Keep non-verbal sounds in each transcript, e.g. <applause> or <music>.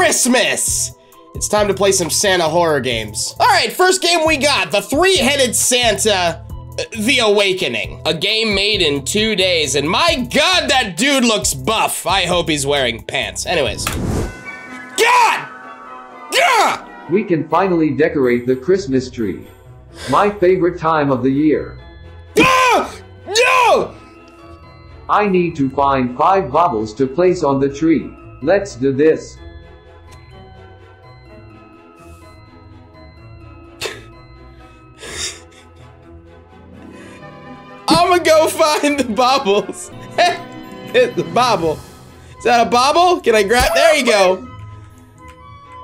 Christmas! It's time to play some Santa horror games. All right, first game we got, the three-headed Santa, uh, The Awakening. A game made in two days, and my God, that dude looks buff. I hope he's wearing pants. Anyways. God! Yeah! We can finally decorate the Christmas tree. My favorite time of the year. Ah! No! I need to find five baubles to place on the tree. Let's do this. I'ma go find the baubles. <laughs> the bauble. Is that a bauble? Can I grab? There you go.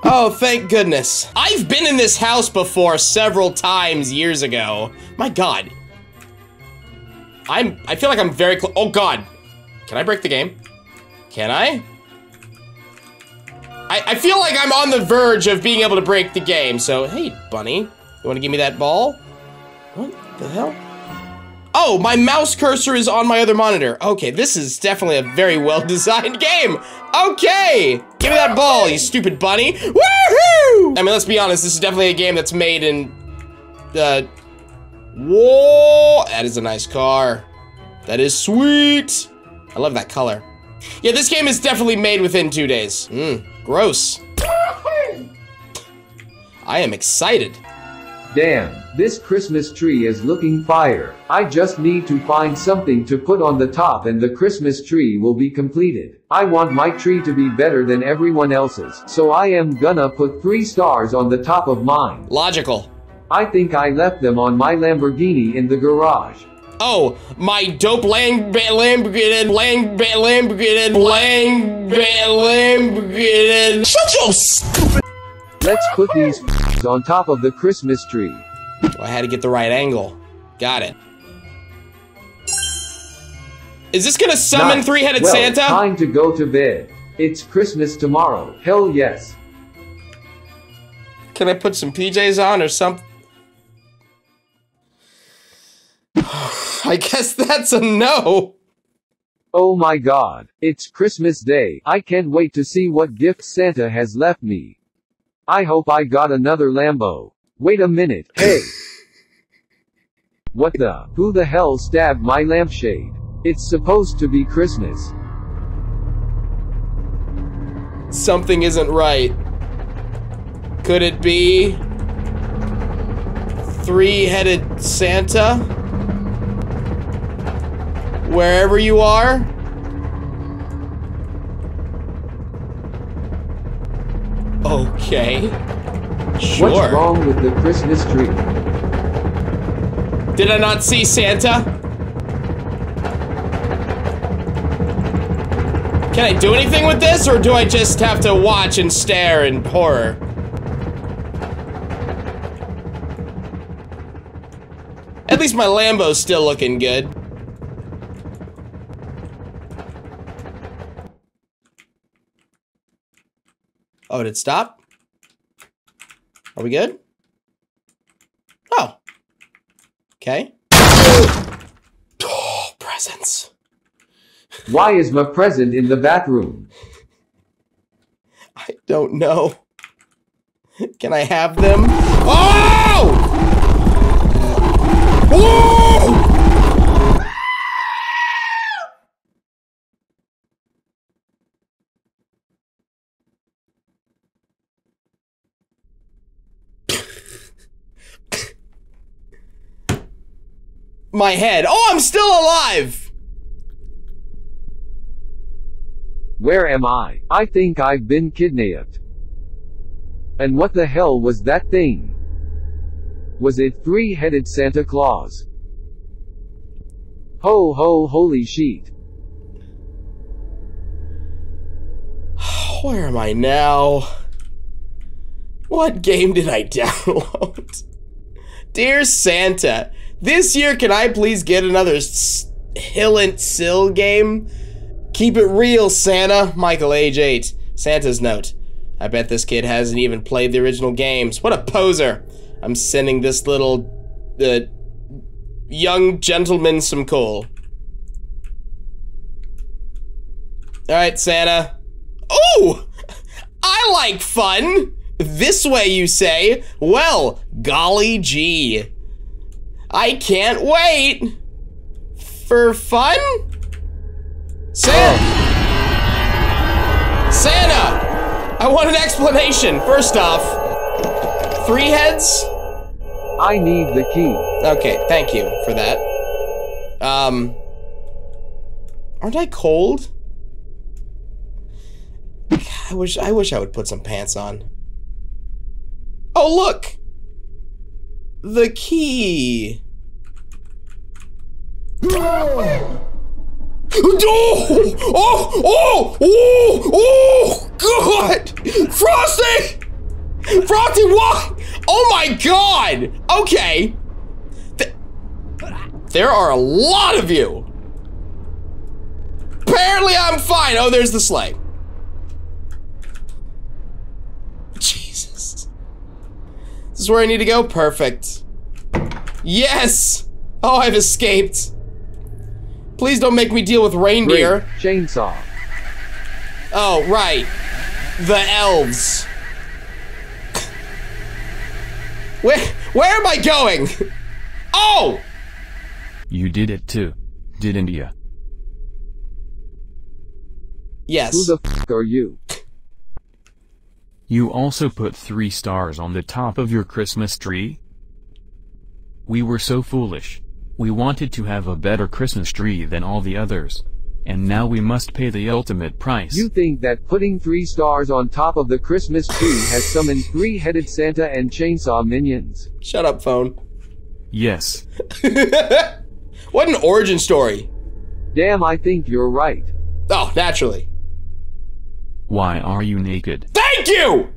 Oh, thank goodness. I've been in this house before several times years ago. My God. I'm, I feel like I'm very close. Oh God. Can I break the game? Can I? I? I feel like I'm on the verge of being able to break the game. So, hey, bunny, you wanna give me that ball? What the hell? Oh, my mouse cursor is on my other monitor. Okay, this is definitely a very well-designed game. Okay, give me that ball, you stupid bunny. Woohoo! I mean, let's be honest, this is definitely a game that's made in, uh, whoa, that is a nice car. That is sweet. I love that color. Yeah, this game is definitely made within two days. Mmm, gross. I am excited. Damn, this Christmas tree is looking fire. I just need to find something to put on the top and the Christmas tree will be completed. I want my tree to be better than everyone else's, so I am gonna put three stars on the top of mine. Logical. I think I left them on my Lamborghini in the garage. Oh, my dope Lamb Lamborghini Lamb Lamborghini Lamb Lamborghini. Shut your stupid. Let's put these on top of the Christmas tree. I had to get the right angle. Got it. Is this gonna summon three-headed well, Santa? Time to go to bed. It's Christmas tomorrow. Hell yes. Can I put some PJs on or something? <sighs> I guess that's a no. Oh my god. It's Christmas Day. I can't wait to see what gift Santa has left me. I hope I got another Lambo. Wait a minute. Hey. what the? Who the hell stabbed my lampshade? It's supposed to be Christmas. Something isn't right. Could it be three-headed Santa? Wherever you are? Okay. Sure. What's wrong with the Christmas tree? Did I not see Santa? Can I do anything with this, or do I just have to watch and stare in horror? At least my Lambo's still looking good. Oh, did it stop? Are we good? Oh. Okay. Oh, presents. Why is my present in the bathroom? I don't know. Can I have them? Oh! Oh! My head. Oh, I'm still alive! Where am I? I think I've been kidnapped. And what the hell was that thing? Was it three-headed Santa Claus? Ho ho holy sheet. <sighs> Where am I now? What game did I <laughs> download? Dear Santa, this year can I please get another Hill and Sill game? Keep it real, Santa. Michael, age 8. Santa's note. I bet this kid hasn't even played the original games. What a poser. I'm sending this little, uh, young gentleman some coal. Alright, Santa. Oh! I like fun. This way, you say? Well, golly gee. I can't wait. For fun? Santa! Santa! I want an explanation. First off, three heads? I need the key. Okay, thank you for that. Um, aren't I cold? I wish I wish I would put some pants on. Oh look, the key. Oh! Oh! Oh! Oh! Oh! God! Frosty! Frosty, what? Oh my God! Okay. Th there are a lot of you. Apparently, I'm fine. Oh, there's the sleigh. This is where I need to go. Perfect. Yes. Oh, I've escaped. Please don't make me deal with reindeer. Great. Chainsaw. Oh, right. The elves. Where, where am I going? Oh! You did it too, didn't you? Yes. Who the f are you? You also put three stars on the top of your Christmas tree? We were so foolish. We wanted to have a better Christmas tree than all the others. And now we must pay the ultimate price. You think that putting three stars on top of the Christmas tree has summoned three-headed Santa and chainsaw minions? Shut up, phone. Yes. <laughs> what an origin story. Damn, I think you're right. Oh, naturally. Why are you naked? Thank you!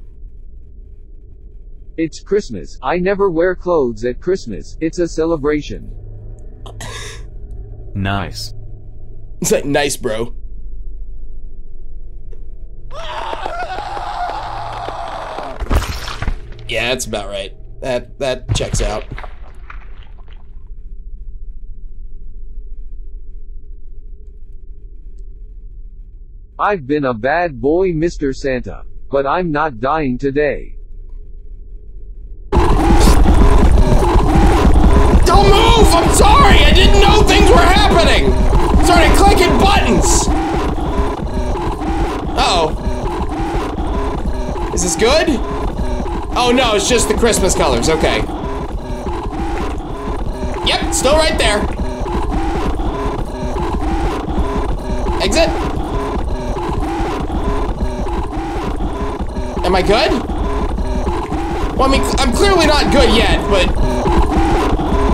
It's Christmas. I never wear clothes at Christmas. It's a celebration. <laughs> Nice. It's like, nice, bro. Yeah, that's about right. That that checks out. I've been a bad boy, Mr. Santa. But I'm not dying today. Don't move! I'm sorry! I didn't know things were happening! Started clicking buttons! Uh oh Is this good? Oh no, it's just the Christmas colors, okay. Yep, still right there. Exit. Am I good? Well, I mean, I'm clearly not good yet, but...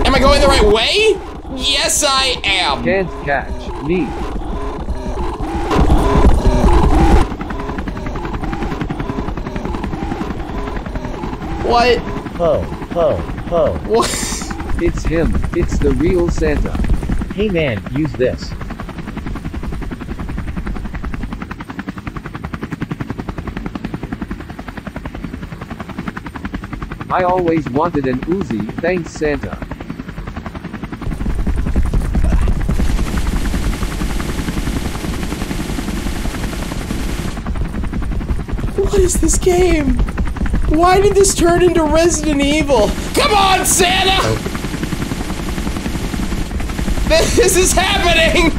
Am I going the right way? Yes, I am. Can't catch me. What? Ho, ho, ho. What? <laughs> It's him. It's the real Santa. Hey man, use this. I always wanted an Uzi, thanks Santa. What is this game? Why did this turn into Resident Evil? Come on, Santa! <laughs> This is happening!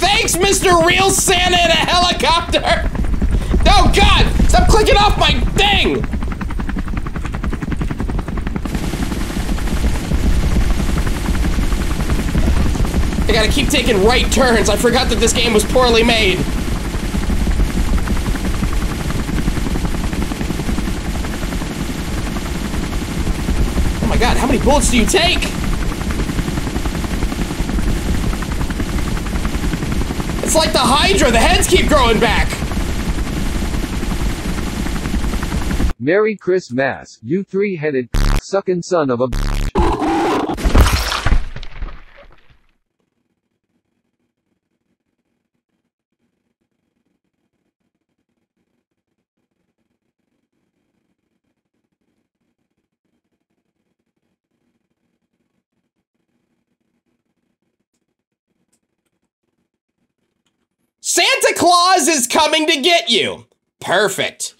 Thanks, Mr. Real Santa in a helicopter! Oh god! Stop clicking off my thing! I gotta keep taking right turns. I forgot that this game was poorly made. Oh my god, how many bullets do you take? It's like the Hydra, the heads keep growing back. Merry Christmas, you three-headed sucking son of a Santa Claus is coming to get you. Perfect.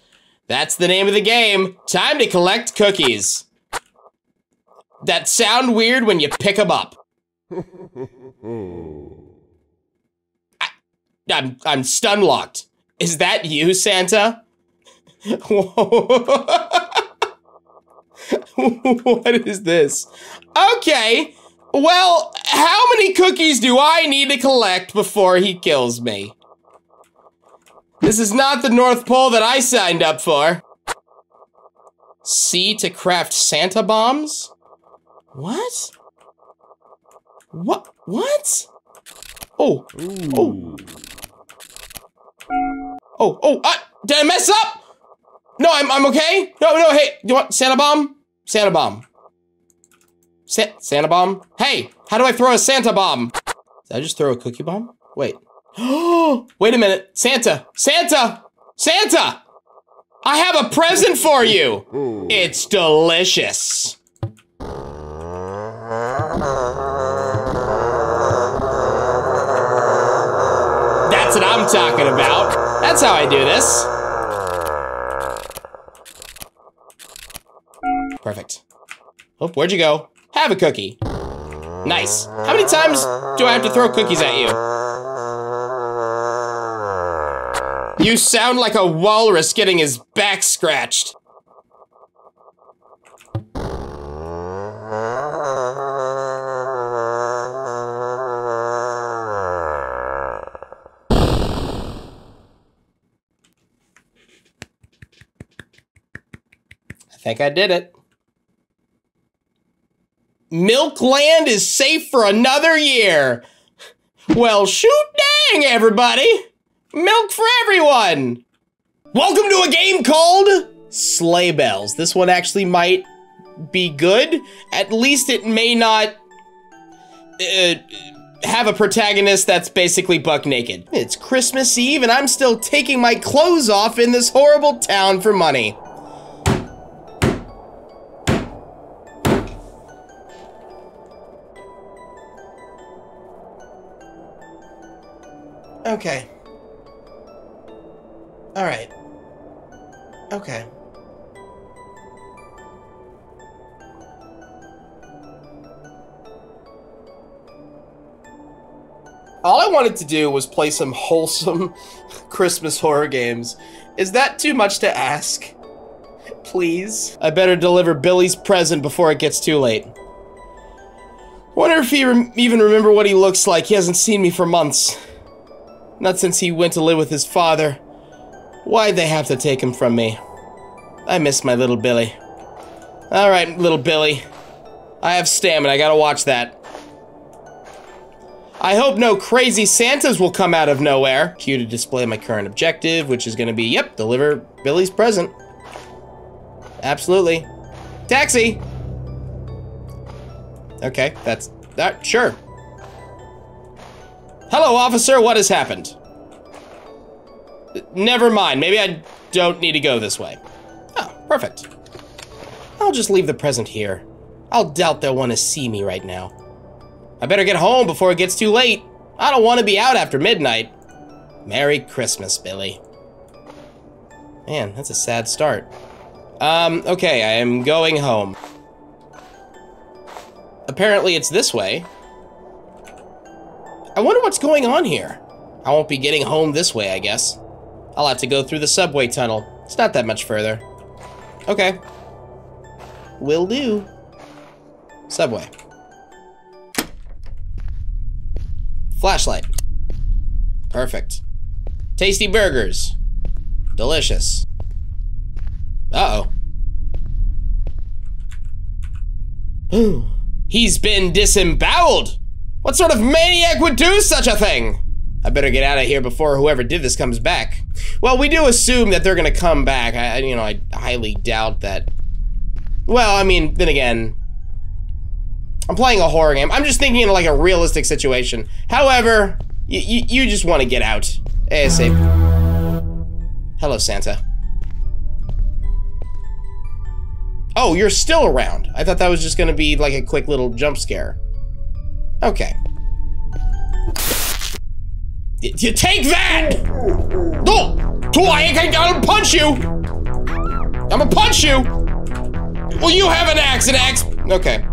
That's the name of the game. Time to collect cookies. That sound weird when you pick them up. I, I'm, I'm stun locked. Is that you, Santa? <laughs> what is this? Okay. Well, how many cookies do I need to collect before he kills me? This is not the North Pole that I signed up for. C to craft Santa bombs? What? What? What? Oh. Oh. Oh, oh, uh, did I mess up? No, I'm, I'm okay. No, no, hey, you want Santa bomb? Santa bomb. Sa Santa bomb? Hey, how do I throw a Santa bomb? Did I just throw a cookie bomb? Wait. <gasps> Wait a minute. Santa! Santa! Santa! I have a present for you! It's delicious. That's what I'm talking about. That's how I do this. Perfect. Oh, where'd you go? Have a cookie. Nice. How many times do I have to throw cookies at you? You sound like a walrus getting his back scratched. I think I did it. Milkland is safe for another year. Well, shoot dang, everybody! Milk for everyone! Welcome to a game called Slay Bells. This one actually might be good. At least it may not uh, have a protagonist that's basically buck naked. It's Christmas Eve and I'm still taking my clothes off in this horrible town for money. Okay. All right. Okay. All I wanted to do was play some wholesome <laughs> Christmas horror games. Is that too much to ask? Please? I better deliver Billy's present before it gets too late. Wonder if he rem even remember what he looks like. He hasn't seen me for months. Not since he went to live with his father. Why'd they have to take him from me? I miss my little Billy. Alright, little Billy. I have stamina, I gotta watch that. I hope no crazy Santas will come out of nowhere. Cue to display my current objective, which is gonna be, yep, deliver Billy's present. Absolutely. Taxi! Okay, that's, that, sure. Hello, officer, what has happened? Never mind, maybe I don't need to go this way. Oh, perfect. I'll just leave the present here. I'll doubt they'll want to see me right now. I better get home before it gets too late. I don't want to be out after midnight. Merry Christmas, Billy. Man, that's a sad start. Um, okay, I am going home. Apparently it's this way. I wonder what's going on here. I won't be getting home this way, I guess. I'll have to go through the subway tunnel. It's not that much further. Okay. Will do. Subway. Flashlight. Perfect. Tasty burgers. Delicious. Uh-oh. <gasps> He's been disemboweled! What sort of maniac would do such a thing? I better get out of here before whoever did this comes back. Well, we do assume that they're gonna come back. I, you know, I highly doubt that. Well, I mean, then again, I'm playing a horror game. I'm just thinking in like a realistic situation. However, you you just want to get out. ASAP. Hello, Santa. Oh, you're still around. I thought that was just gonna be like a quick little jump scare. Okay. You take that! No! Oh, I ain't gonna punch you! I'm gonna punch you! Well, you have an axe, an axe. Okay.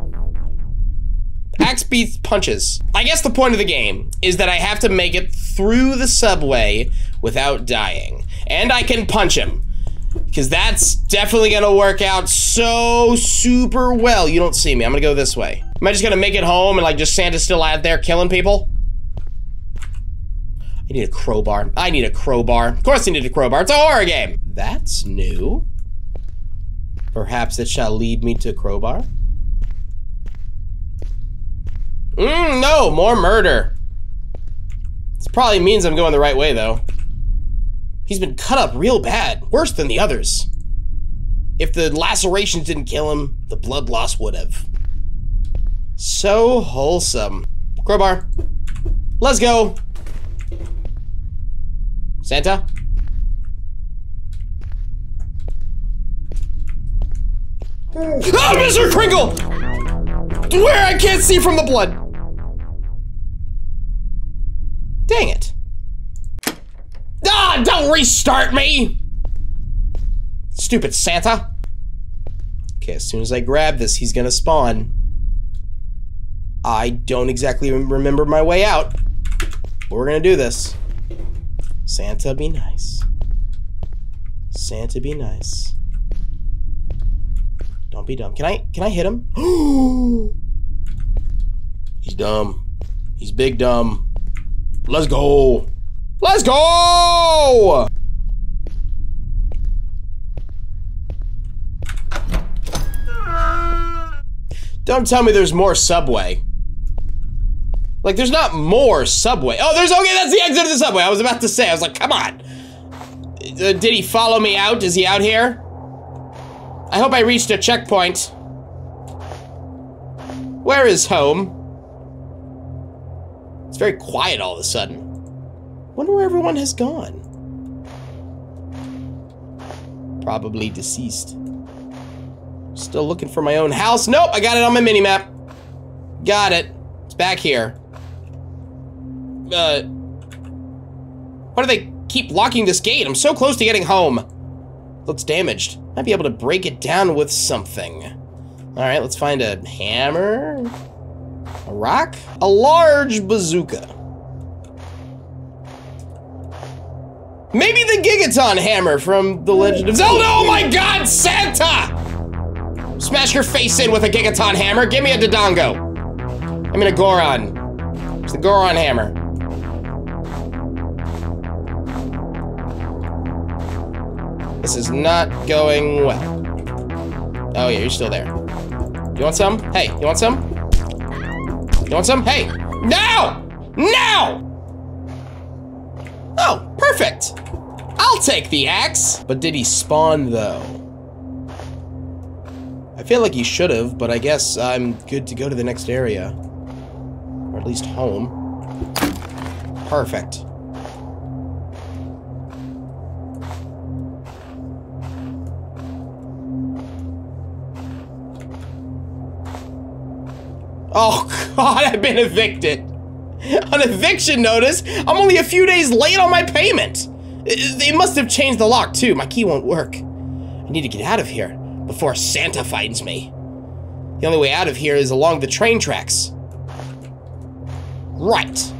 Axe beats punches. I guess the point of the game is that I have to make it through the subway without dying. And I can punch him. Because that's definitely gonna work out so super well. You don't see me. I'm gonna go this way. Am I just gonna make it home and like just Santa's still out there killing people? I need a crowbar. I need a crowbar. Of course I need a crowbar. It's a horror game. That's new. Perhaps it shall lead me to crowbar. Mmm, no, more murder. This probably means I'm going the right way, though. He's been cut up real bad, worse than the others. If the lacerations didn't kill him, the blood loss would have. So wholesome. Crowbar. Let's go. Santa? Oh, Mr. Kringle! Where I can't see from the blood. Dang it. Ah, don't restart me! Stupid Santa. Okay, as soon as I grab this, he's gonna spawn. I don't exactly remember my way out. But we're gonna do this. Santa be nice. Santa be nice. Don't be dumb. Can I can I hit him? <gasps> He's dumb. He's big dumb. Let's go. Let's go! Don't tell me there's more subway. Like, there's not more subway. Oh, there's, okay, that's the exit of the subway. I was about to say, I was like, come on. Uh, did he follow me out? Is he out here? I hope I reached a checkpoint. Where is home? It's very quiet all of a sudden. Wonder where everyone has gone. Probably deceased. Still looking for my own house. Nope, I got it on my mini map. Got it. It's back here. Uh, why do they keep locking this gate? I'm so close to getting home. Looks damaged. Might be able to break it down with something. All right, let's find a hammer, a rock, a large bazooka. Maybe the Gigaton hammer from The Legend of Zelda. Oh my god, Santa! Smash your face in with a Gigaton hammer. Give me a Dodongo. I mean a Goron. It's the Goron hammer. This is not going well. Oh yeah, you're still there. You want some? Hey, you want some? You want some? Hey! No! No! Oh, perfect! I'll take the axe! But did he spawn though? I feel like he should have, but I guess I'm good to go to the next area. Or at least home. Perfect. Oh god, I've been evicted. An eviction notice? I'm only a few days late on my payment. They must have changed the lock too. My key won't work. I need to get out of here before Santa finds me. The only way out of here is along the train tracks. Right.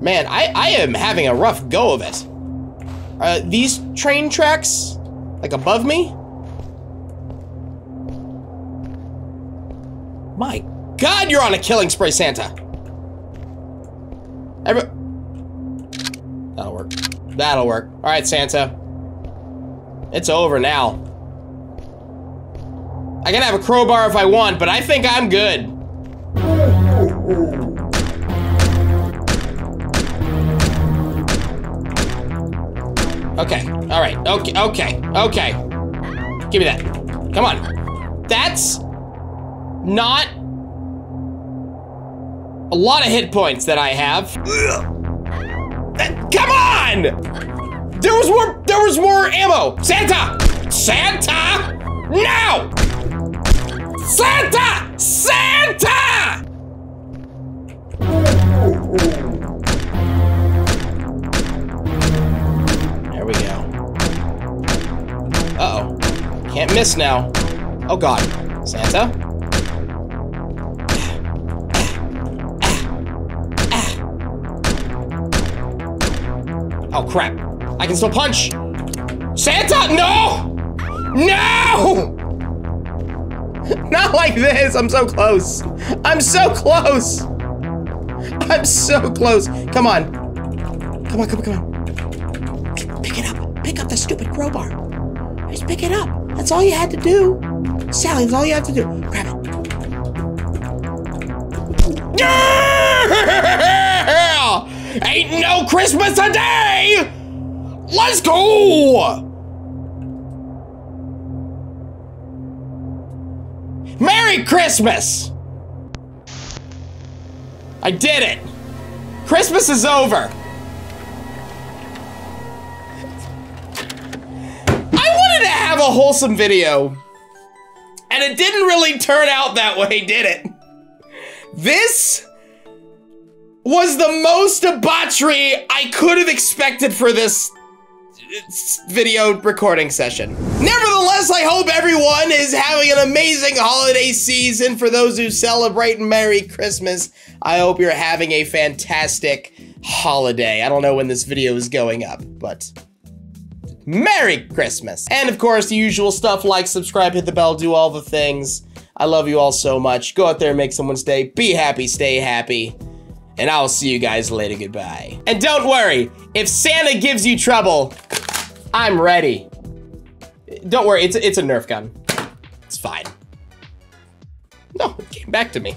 Man, I, I am having a rough go of it. Uh, these train tracks, like above me? My God, you're on a killing spree, Santa. Every That'll work. That'll work. All right, Santa. It's over now. I can have a crowbar if I want, but I think I'm good. Okay, all right, okay, okay, okay. Give me that. Come on. That's not a lot of hit points that I have. Ugh. Come on! There was more, there was more ammo. Santa! Santa! Now, Santa! Santa! There we go. Uh oh Can't miss now. Oh god. Santa? Oh crap. I can still punch. Santa, no! No! <laughs> Not like this. I'm so close. I'm so close. I'm so close. Come on. Come on, come on, come on. Pick it up. Pick up the stupid crowbar. Just pick it up. That's all you had to do. Sally, that's all you have to do. Grab it. Yeah! Ain't no Christmas today! Let's go! Merry Christmas! I did it! Christmas is over! I wanted to have a wholesome video, and it didn't really turn out that way, did it? This was the most debauchery I could have expected for this video recording session. Nevertheless, I hope everyone is having an amazing holiday season. For those who celebrate Merry Christmas, I hope you're having a fantastic holiday. I don't know when this video is going up, but Merry Christmas. And of course, the usual stuff like subscribe, hit the bell, do all the things. I love you all so much. Go out there and make someone's day. Be happy, stay happy. And I'll see you guys later. Goodbye. And don't worry, if Santa gives you trouble, I'm ready. Don't worry, it's, it's a Nerf gun. It's fine. No, it came back to me.